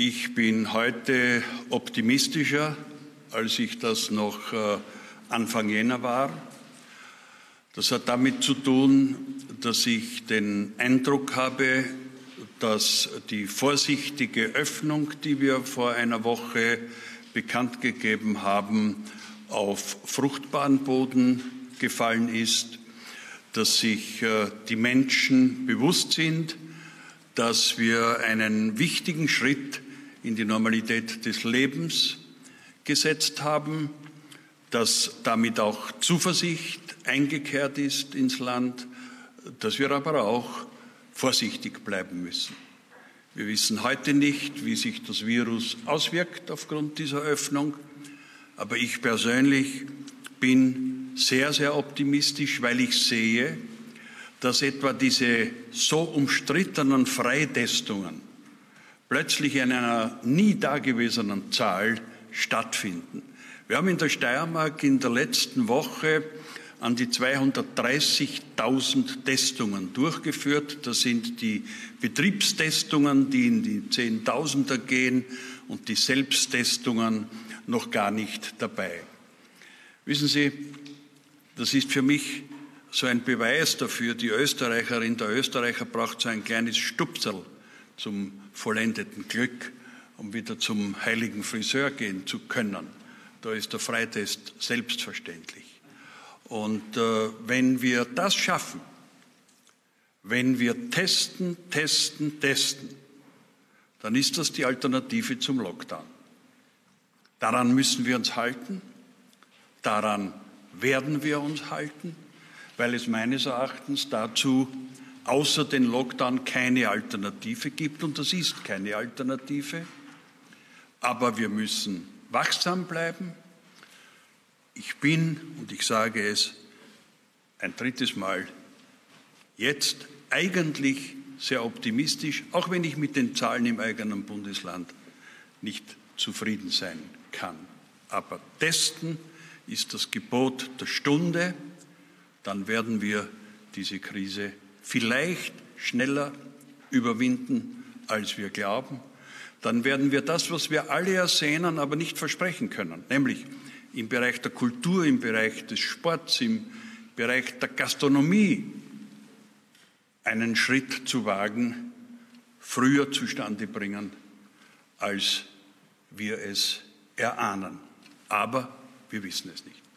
Ich bin heute optimistischer, als ich das noch äh, Anfang Jänner war. Das hat damit zu tun, dass ich den Eindruck habe, dass die vorsichtige Öffnung, die wir vor einer Woche bekannt gegeben haben, auf fruchtbaren Boden gefallen ist, dass sich äh, die Menschen bewusst sind, dass wir einen wichtigen Schritt in die Normalität des Lebens gesetzt haben, dass damit auch Zuversicht eingekehrt ist ins Land, dass wir aber auch vorsichtig bleiben müssen. Wir wissen heute nicht, wie sich das Virus auswirkt aufgrund dieser Öffnung, aber ich persönlich bin sehr, sehr optimistisch, weil ich sehe, dass etwa diese so umstrittenen Freitestungen plötzlich in einer nie dagewesenen Zahl stattfinden. Wir haben in der Steiermark in der letzten Woche an die 230.000 Testungen durchgeführt. Das sind die Betriebstestungen, die in die Zehntausender gehen und die Selbsttestungen noch gar nicht dabei. Wissen Sie, das ist für mich so ein Beweis dafür, die Österreicherin, der Österreicher braucht so ein kleines Stupsel zum vollendeten Glück, um wieder zum heiligen Friseur gehen zu können. Da ist der Freitest selbstverständlich. Und äh, wenn wir das schaffen, wenn wir testen, testen, testen, dann ist das die Alternative zum Lockdown. Daran müssen wir uns halten, daran werden wir uns halten, weil es meines Erachtens dazu außer den Lockdown keine Alternative gibt und das ist keine Alternative. Aber wir müssen wachsam bleiben, ich bin, und ich sage es ein drittes Mal, jetzt eigentlich sehr optimistisch, auch wenn ich mit den Zahlen im eigenen Bundesland nicht zufrieden sein kann. Aber testen ist das Gebot der Stunde, dann werden wir diese Krise vielleicht schneller überwinden, als wir glauben. Dann werden wir das, was wir alle ersehnen, aber nicht versprechen können, nämlich im Bereich der Kultur, im Bereich des Sports, im Bereich der Gastronomie einen Schritt zu wagen, früher zustande bringen, als wir es erahnen. Aber wir wissen es nicht.